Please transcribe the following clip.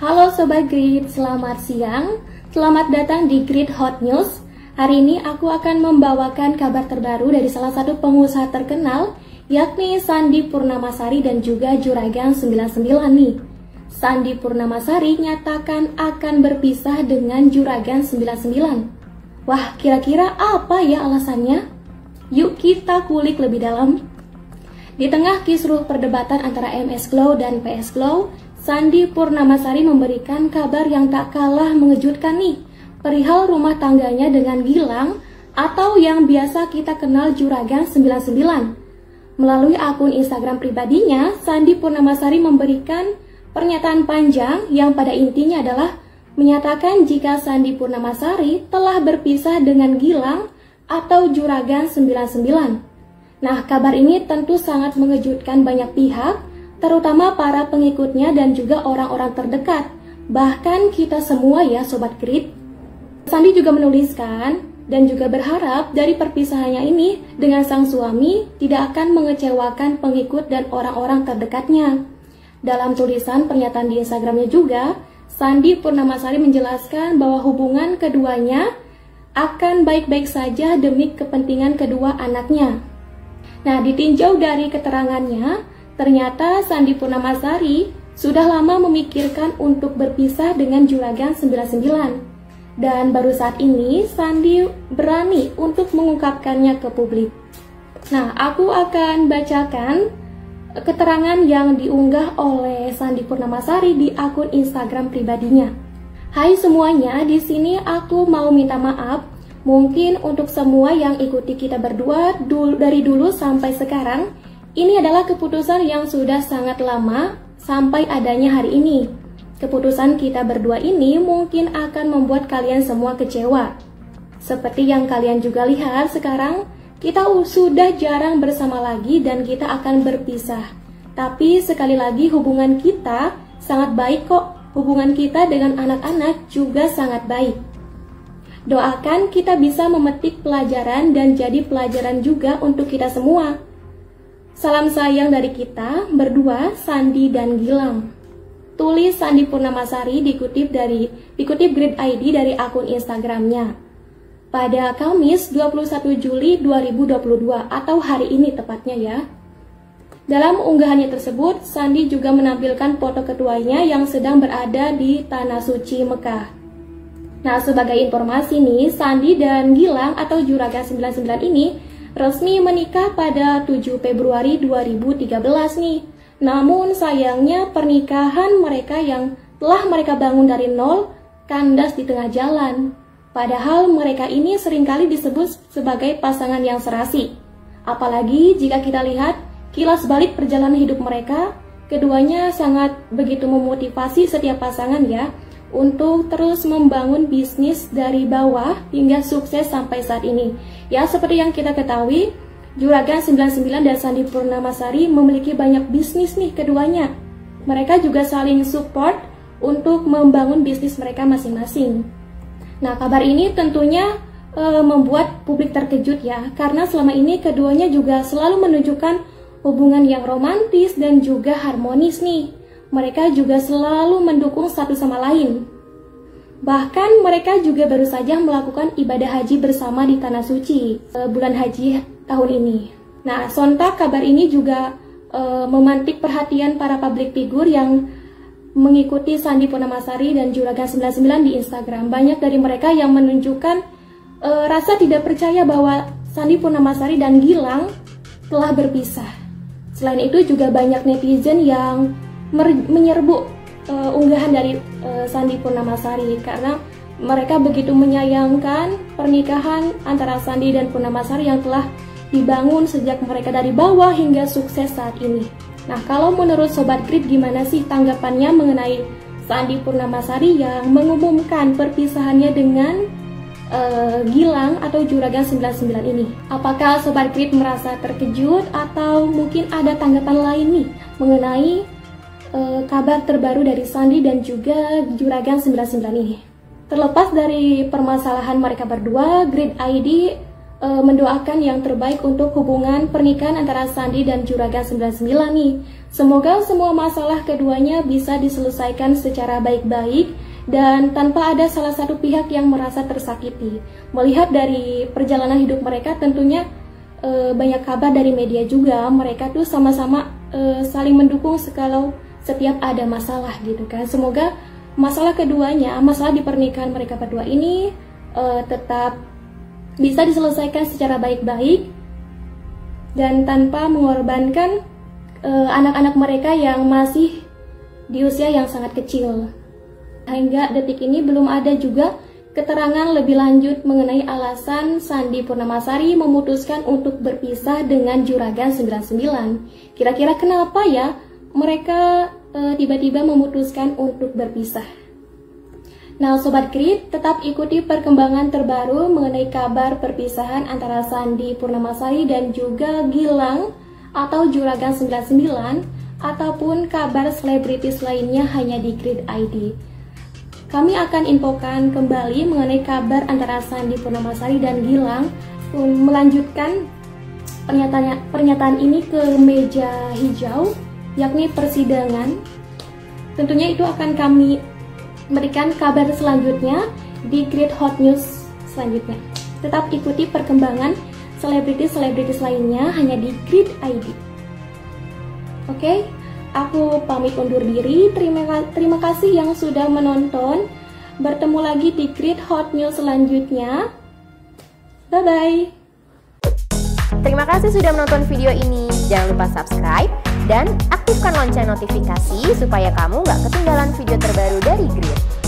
Halo Sobat Grid, selamat siang. Selamat datang di Grid Hot News. Hari ini aku akan membawakan kabar terbaru dari salah satu pengusaha terkenal, yakni Sandi Purnamasari dan juga Juragan 99 nih. Sandi Purnamasari nyatakan akan berpisah dengan Juragan 99. Wah, kira-kira apa ya alasannya? Yuk kita kulik lebih dalam. Di tengah kisruh perdebatan antara MS Glow dan PS Glow, Sandi Purnamasari memberikan kabar yang tak kalah mengejutkan nih, perihal rumah tangganya dengan Gilang atau yang biasa kita kenal Juragan 99. Melalui akun Instagram pribadinya, Sandi Purnamasari memberikan pernyataan panjang yang pada intinya adalah menyatakan jika Sandi Purnamasari telah berpisah dengan Gilang atau Juragan 99. Nah, kabar ini tentu sangat mengejutkan banyak pihak, terutama para pengikutnya dan juga orang-orang terdekat, bahkan kita semua ya Sobat Grid. Sandi juga menuliskan dan juga berharap dari perpisahannya ini dengan sang suami tidak akan mengecewakan pengikut dan orang-orang terdekatnya. Dalam tulisan pernyataan di Instagramnya juga, Sandi Purnamasari menjelaskan bahwa hubungan keduanya akan baik-baik saja demi kepentingan kedua anaknya. Nah, ditinjau dari keterangannya, Ternyata Sandi Purnamasari sudah lama memikirkan untuk berpisah dengan Juragan 99. Dan baru saat ini Sandi berani untuk mengungkapkannya ke publik. Nah, aku akan bacakan keterangan yang diunggah oleh Sandi Purnamasari di akun Instagram pribadinya. Hai semuanya, di sini aku mau minta maaf mungkin untuk semua yang ikuti kita berdua dulu, dari dulu sampai sekarang ini adalah keputusan yang sudah sangat lama sampai adanya hari ini. Keputusan kita berdua ini mungkin akan membuat kalian semua kecewa. Seperti yang kalian juga lihat sekarang, kita sudah jarang bersama lagi dan kita akan berpisah. Tapi sekali lagi hubungan kita sangat baik kok. Hubungan kita dengan anak-anak juga sangat baik. Doakan kita bisa memetik pelajaran dan jadi pelajaran juga untuk kita semua. Salam sayang dari kita berdua, Sandi dan Gilang. Tulis Sandi Purnamasari dikutip dari dikutip Grid ID dari akun Instagramnya. Pada Kamis 21 Juli 2022 atau hari ini tepatnya ya. Dalam unggahannya tersebut, Sandi juga menampilkan foto keduanya yang sedang berada di Tanah Suci Mekah. Nah, sebagai informasi nih, Sandi dan Gilang atau Juragan 99 ini resmi menikah pada 7 Februari 2013 nih. Namun sayangnya pernikahan mereka yang telah mereka bangun dari nol kandas di tengah jalan. Padahal mereka ini sering kali disebut sebagai pasangan yang serasi. Apalagi jika kita lihat kilas balik perjalanan hidup mereka, keduanya sangat begitu memotivasi setiap pasangan ya untuk terus membangun bisnis dari bawah hingga sukses sampai saat ini. Ya, seperti yang kita ketahui, Juragan 99 dan Sandi Purnamasari memiliki banyak bisnis nih keduanya. Mereka juga saling support untuk membangun bisnis mereka masing-masing. Nah, kabar ini tentunya e, membuat publik terkejut ya, karena selama ini keduanya juga selalu menunjukkan hubungan yang romantis dan juga harmonis nih mereka juga selalu mendukung satu sama lain. Bahkan mereka juga baru saja melakukan ibadah haji bersama di Tanah Suci e, bulan haji tahun ini. Nah, sontak kabar ini juga e, memantik perhatian para publik figur yang mengikuti Sandi Purnamasari dan Juragan 99 di Instagram. Banyak dari mereka yang menunjukkan e, rasa tidak percaya bahwa Sandi Purnamasari dan Gilang telah berpisah. Selain itu juga banyak netizen yang menyerbu uh, unggahan dari uh, Sandi Purnamasari karena mereka begitu menyayangkan pernikahan antara Sandi dan Purnamasari yang telah dibangun sejak mereka dari bawah hingga sukses saat ini. Nah, kalau menurut Sobat Grid gimana sih tanggapannya mengenai Sandi Purnamasari yang mengumumkan perpisahannya dengan uh, Gilang atau Juragan 99 ini? Apakah Sobat Grid merasa terkejut atau mungkin ada tanggapan lain nih mengenai uh, kabar terbaru dari Sandi dan juga Juragan 99 ini. Terlepas dari permasalahan mereka berdua, Grid ID uh, mendoakan yang terbaik untuk hubungan pernikahan antara Sandi dan Juragan 99 nih. Semoga semua masalah keduanya bisa diselesaikan secara baik-baik dan tanpa ada salah satu pihak yang merasa tersakiti. Melihat dari perjalanan hidup mereka tentunya uh, banyak kabar dari media juga mereka tuh sama-sama uh, saling mendukung sekalau setiap ada masalah gitu kan. Semoga masalah keduanya, masalah di pernikahan mereka berdua ini uh, tetap bisa diselesaikan secara baik-baik dan tanpa mengorbankan eh, anak-anak uh, mereka yang masih di usia yang sangat kecil. Hingga detik ini belum ada juga keterangan lebih lanjut mengenai alasan Sandi Purnamasari memutuskan untuk berpisah dengan Juragan 99. Kira-kira kenapa ya mereka eh, tiba-tiba memutuskan untuk berpisah? Nah, Sobat Krit, tetap ikuti perkembangan terbaru mengenai kabar perpisahan antara Sandi Purnamasari dan juga Gilang atau Juragan 99 ataupun kabar selebritis lainnya hanya di Grid ID. Kami akan infokan kembali mengenai kabar antara Sandi Purnamasari dan Gilang melanjutkan pernyataan, pernyataan ini ke meja hijau yakni persidangan. Tentunya itu akan kami memberikan kabar selanjutnya di Great Hot News selanjutnya. Tetap ikuti perkembangan selebritis-selebritis lainnya hanya di Grid ID. Oke, aku pamit undur diri. Terima, terima kasih yang sudah menonton. Bertemu lagi di Grid Hot News selanjutnya. Bye-bye. Terima kasih sudah menonton video ini. Jangan lupa subscribe dan aktifkan lonceng notifikasi supaya kamu nggak ketinggalan video terbaru dari Grid.